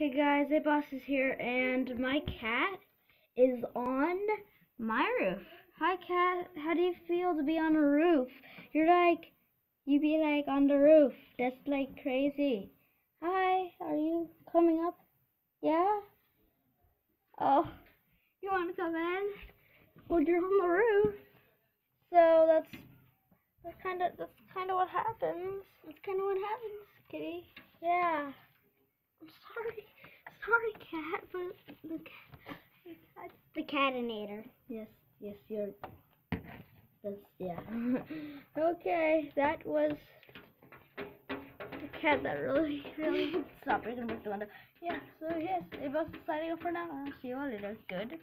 Hey guys, hey boss is here, and my cat is on my roof. Hi cat, how do you feel to be on a roof? You're like, you be like on the roof. That's like crazy. Hi, are you coming up? Yeah? Oh, you want to come in? Well, you're on the roof. So that's that's kind of that's kind of what happens. That's kind of what happens, kitty. Yeah. Sorry, cat, but the cat, The catinator. yes, yes, you're. That's yeah. okay, that was the cat that really, really stopped. I can break the window. Yeah. So yes, it was signing off for now. I'll see you all later. Good.